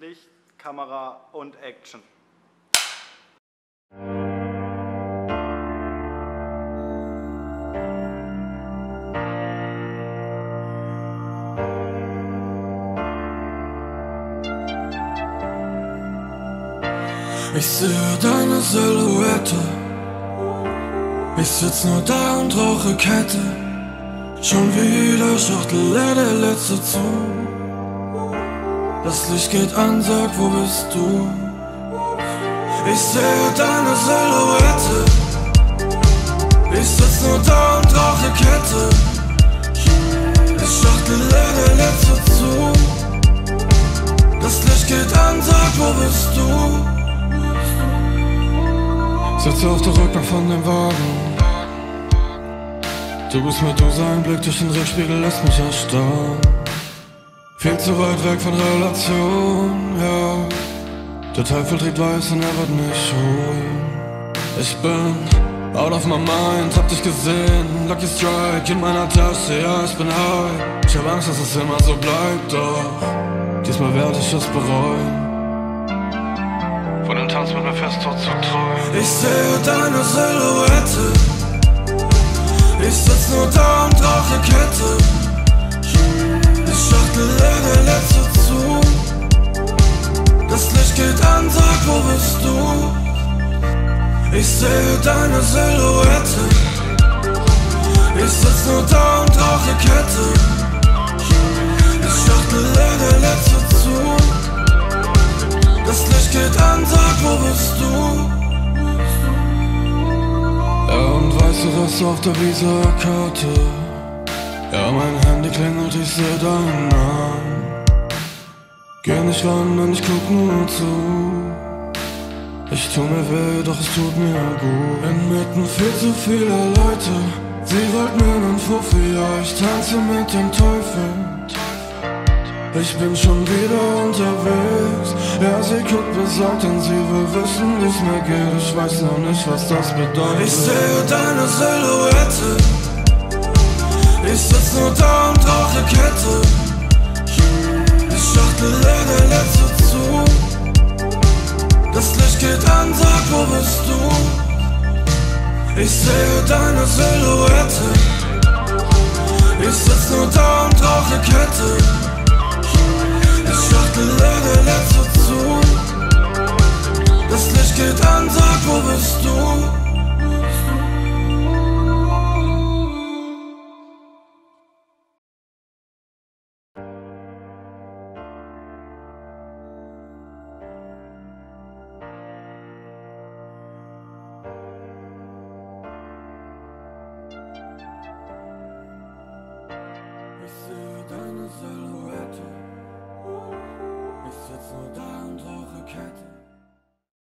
Licht, Kamera und Action. Ich sehe deine Silhouette. Ich sitz nur da und rauche Kette. Schon wieder Schachtel der letzte Zug. Das Licht geht an, sag, wo bist du? Ich sehe deine Silhouette. Ich sitz nur da und rauche Kette. Ich schachtel der letzte Zug. Das Licht geht an, sag, wo bist du? Sitze auf der Rückbank von dem Wagen. Du bist mir du, sein Blick durch den Rückspiegel lässt mich erstarren. Viel zu weit weg von Relation, ja. Der Teufel trägt weiß und er wird mich holen. Ich bin out of my mind, hab dich gesehen. Lucky Strike in meiner Tasche, ja, ich bin high. Ich hab Angst, dass es immer so bleibt, doch diesmal werde ich es bereuen vor dem Tanz mit mir fest tot zu träumen. Ich sehe deine Silhouette. Ich sitz nur da und rauche geht an, sag, wo bist du? Ich sehe deine Silhouette. Ich sitz nur da und rauche Kette. Ich schachtel der letzte zu. Das Licht geht an, sag, wo bist du? Ja, und weißt du, was auf der Visa-Karte? Ja, mein Handy klingelt, ich seh deinen Namen. Geh nicht ran und ich guck nur zu. Ich tu mir weh, doch es tut mir gut. Inmitten viel zu vieler Leute. Sie wollten mir einen Fuffi, ja, ich tanze mit dem Teufel. Ich bin schon wieder unterwegs. Ja, sie guckt besorgt und sie will wissen, wie es mir geht. Ich weiß noch nicht, was das bedeutet. Ich sehe deine Silhouette. Ich sitz nur da und rauche Kette. An, sag, wo bist du? Ich sehe deine Silhouette. Ich sitz nur da und rauche Kette. Schachtel der letzte Zug. Das Licht geht an, sag, wo bist du? Ich sehe deine Silhouette. Ich sitz nur da und rauche Kette.